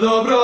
добро